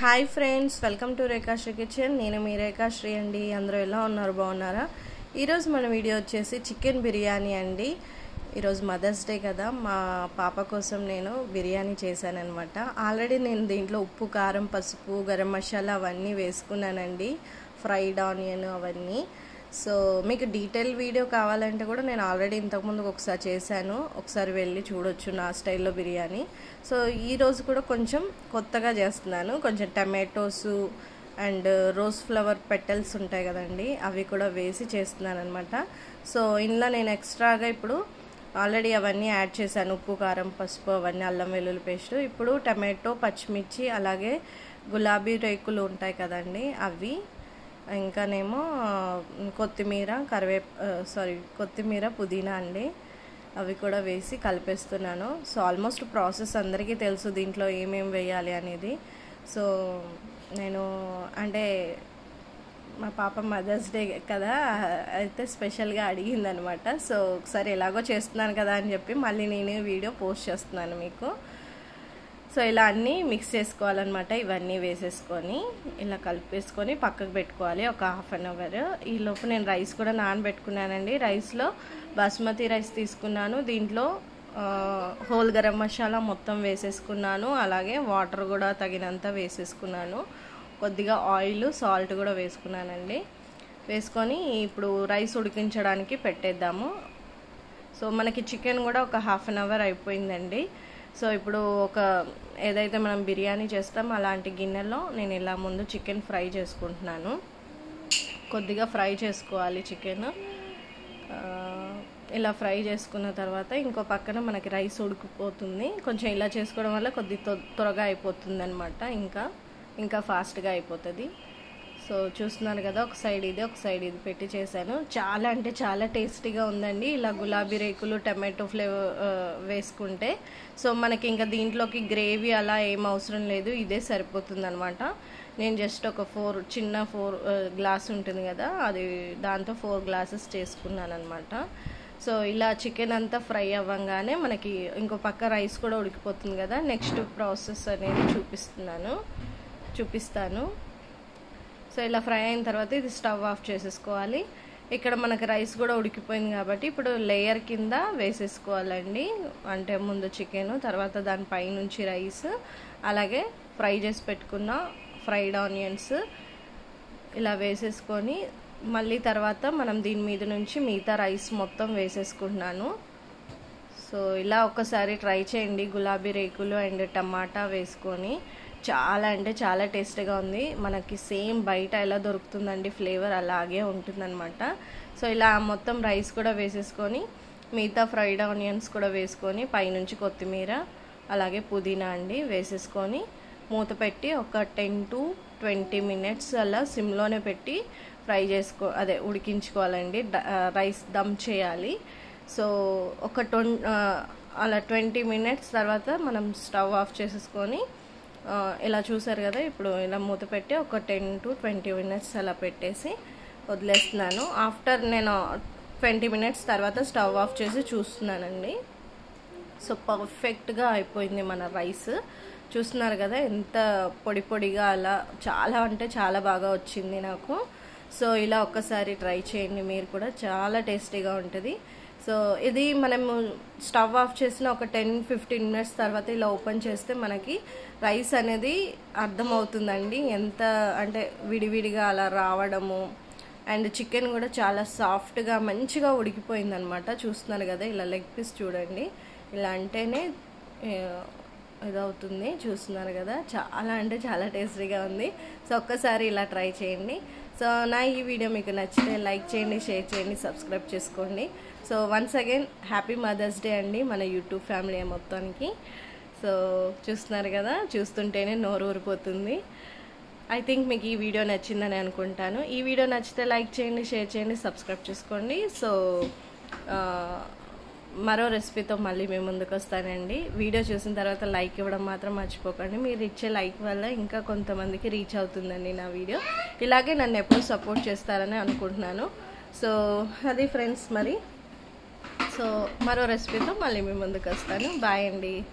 Hi friends welcome to Rekhasri kitchen. నేను మీ రేఖాశ్రీ అండి. అందరూ ఎలా ఉన్నారు? బాగున్నారా? ఈరోజు మన వీడియో వచ్చేసి చికెన్ బిర్యానీ అండి. ఈరోజు మదర్స్ డే కదా మా పాప కోసం నేను బిర్యానీ చేశానమాట ఆల్రెడీ నేను దీంట్లో ఉప్పు కారం పసుపు గరం మసాలా అవన్నీ వేసుకున్నానండి. ఫ్రైడ్ ఆనియన్ అవన్నీ. సో మీకు డీటెయిల్ వీడియో కావాలంటే కూడా నేను ఆల్రెడీ ఇంతకుముందు ఒకసారి చేశాను. ఒకసారి వెళ్ళి చూడొచ్చు నా స్టైల్లో బిర్యానీ. సో ఈరోజు కూడా కొంచెం కొత్తగా చేస్తున్నాను. కొంచెం tomatoes and rose flower petals ఉంటాయి కదండి అవి కూడా వేసి చేస్తున్నాను అనమాట సో ఇందులో నేను ఎక్స్ట్రాగా ఇప్పుడు ఆల్రెడీ అవన్నీ యాడ్ చేశాను. ఉప్పు కారం పసుపు అవన్నీ అల్లం వెల్లుల్లి పేస్ట్. ఇప్పుడు టమాటో పచ్చిమిర్చి అలాగే గులాబీ రేకులు ఉంటాయి కదండి అవి ఇంకానేమో కొత్తిమీర కరివే సారీ కొత్తిమీర పుదీనా అండి. అవి కూడా వేసి కలిపేస్తున్నాను. సో ఆల్మోస్ట్ ప్రాసెస్ అందరికీ తెలుసు దీంట్లో ఏమేమి వేయాలి అనేది. సో నేను అంటే మా పాప మదర్స్ డే కదా అయితే స్పెషల్గా అడిగిందనమాట. సో ఒకసారి ఎలాగో చేస్తున్నాను కదా అని చెప్పి మళ్ళీ నేను వీడియో పోస్ట్ చేస్తున్నాను మీకు. సో ఇలా అన్నీ మిక్స్ చేసుకోవాలన్నమాట. ఇవన్నీ వేసేసుకొని ఇలా కలిపేసుకొని పక్కకు పెట్టుకోవాలి ఒక హాఫ్ అన్ అవర్. ఈ లోపు నేను రైస్ కూడా నానబెట్టుకున్నానండి. రైస్లో బాస్మతి రైస్ తీసుకున్నాను. దీంట్లో హోల్ గరం మసాలా మొత్తం వేసేసుకున్నాను. అలాగే వాటర్ కూడా తగినంత వేసేసుకున్నాను. కొద్దిగా ఆయిల్ సాల్ట్ కూడా వేసుకున్నానండి. వేసుకొని ఇప్పుడు రైస్ ఉడికించడానికి పెట్టేద్దాము. సో మనకి చికెన్ కూడా ఒక హాఫ్ అన్ అవర్ అయిపోయిందండి. సో ఇప్పుడు ఒక ఏదైతే మనం బిర్యానీ చేస్తాం అలాంటి గిన్నెలో నేను ఇలా ముందు చికెన్ ఫ్రై చేసుకుంటున్నాను. కొద్దిగా ఫ్రై చేసుకోవాలి చికెన్. ఇలా ఫ్రై చేసుకున్న తర్వాత ఇంకో పక్కన మనకి రైస్ ఉడికిపోతుంది. కొంచెం ఇలా చేసుకోవడం వల్ల కొద్ది త్వరగా అయిపోతుంది అనమాట ఇంకా ఇంకా ఫాస్ట్గా అయిపోతుంది. సో చూస్తున్నారు కదా ఒక సైడ్ ఇది ఒక సైడ్ ఇది పెట్టి చేశాను. చాలా అంటే చాలా టేస్టీగా ఉందండి. ఇలా గులాబీ రేకులు టమాటో ఫ్లేవర్ వేసుకుంటే. సో మనకి ఇంకా దీంట్లోకి గ్రేవీ అలా ఏం అవసరం లేదు. ఇదే సరిపోతుందనమాట నేను జస్ట్ ఒక ఫోర్ చిన్న ఫోర్ గ్లాస్ ఉంటుంది కదా అది దాంతో ఫోర్ గ్లాసెస్ చేసుకున్నాను అనమాట సో ఇలా చికెన్ అంతా ఫ్రై అవ్వగానే మనకి ఇంకో పక్క రైస్ కూడా ఉడికిపోతుంది కదా నెక్స్ట్ ప్రాసెస్ అనేది చూపిస్తున్నాను. చూపిస్తాను. సో ఇలా ఫ్రై అయిన తర్వాత ఇది స్టవ్ ఆఫ్ చేసేసుకోవాలి. ఇక్కడ మనకి రైస్ కూడా ఉడికిపోయింది కాబట్టి ఇప్పుడు లేయర్ కింద వేసేసుకోవాలండి. అంటే ముందు చికెన్ తర్వాత దానిపై నుంచి రైస్ అలాగే ఫ్రై చేసి పెట్టుకున్న ఫ్రైడ్ ఆనియన్స్ ఇలా వేసేసుకొని మళ్ళీ తర్వాత మనం దీని మీద నుంచి మిగతా రైస్ మొత్తం వేసేసుకుంటున్నాను. సో ఇలా ఒకసారి ట్రై చేయండి గులాబీ రేకులు అండ్ టమాటా వేసుకొని. చాలా అంటే చాలా టేస్టీగా ఉంది. మనకి సేమ్ బయట ఎలా దొరుకుతుందండి ఫ్లేవర్ అలాగే ఉంటుందన్నమాట. సో ఇలా మొత్తం రైస్ కూడా వేసేసుకొని మిగతా ఫ్రైడ్ ఆనియన్స్ కూడా వేసుకొని పైనుంచి కొత్తిమీర అలాగే పుదీనా అండి వేసేసుకొని మూత పెట్టి ఒక టెన్ టు ట్వంటీ మినిట్స్ అలా సిమ్లోనే పెట్టి ఫ్రై చేసుకో అదే ఉడికించుకోవాలండి. రైస్ దమ్ చేయాలి. సో ఒక ట్వం అలా ట్వంటీ మినిట్స్ తర్వాత మనం స్టవ్ ఆఫ్ చేసేసుకొని ఇలా చూసారు కదా ఇప్పుడు ఇలా మూత పెట్టి ఒక టెన్ టు ట్వంటీ మినిట్స్ అలా పెట్టేసి వదిలేస్తున్నాను. ఆఫ్టర్ నేను ట్వంటీ మినిట్స్ తర్వాత స్టవ్ ఆఫ్ చేసి చూస్తున్నానండి. సో పర్ఫెక్ట్గా అయిపోయింది మన రైస్. చూస్తున్నారు కదా ఎంత పొడి పొడిగా అలా చాలా అంటే చాలా బాగా వచ్చింది నాకు. సో ఇలా ఒక్కసారి ట్రై చేయండి మీరు కూడా చాలా టేస్టీగా ఉంటుంది. సో ఇది మనము స్టవ్ ఆఫ్ చేసిన ఒక టెన్ ఫిఫ్టీన్ మినిట్స్ తర్వాత ఇలా ఓపెన్ చేస్తే మనకి రైస్ అనేది అర్థమవుతుందండి. ఎంత అంటే విడివిడిగా అలా రావడము అండ్ చికెన్ కూడా చాలా సాఫ్ట్గా మంచిగా ఉడికిపోయిందనమాట. చూస్తున్నారు కదా ఇలా లెగ్ పీస్ చూడండి. ఇలా అంటేనే ఇదవుతుంది. చూస్తున్నారు కదా చాలా అంటే చాలా టేస్టీగా ఉంది. సో ఒక్కసారి ఇలా ట్రై చేయండి. సో నా ఈ వీడియో మీకు నచ్చితే లైక్ చేయండి షేర్ చేయండి సబ్స్క్రైబ్ చేసుకోండి. So once again happy mothers day అండి మన యూట్యూబ్ ఫ్యామిలీ మొత్తానికి. సో చూస్తున్నారు కదా చూస్తుంటేనే నోరు ఊరిపోతుంది. ఐ థింక్ మీకు ఈ వీడియో నచ్చిందని అనుకుంటాను. ఈ వీడియో నచ్చితే లైక్ చేయండి షేర్ చేయండి సబ్స్క్రైబ్ చేసుకోండి. సో మరో రెసిపీతో మళ్ళీ మేము ముందుకు వస్తానండి. వీడియో చూసిన తర్వాత లైక్ ఇవ్వడం మాత్రం మర్చిపోకండి. మీరు ఇచ్చే లైక్ వల్ల ఇంకా కొంతమందికి రీచ్ అవుతుందండి నా వీడియో. ఇలాగే నన్ను ఎప్పుడు సపోర్ట్ చేస్తారని అనుకుంటున్నాను. సో అది ఫ్రెండ్స్ మరి. సో మరో రెసిపీతో మళ్ళీ మేము ముందుకు వస్తాను. బాయ్ అండి.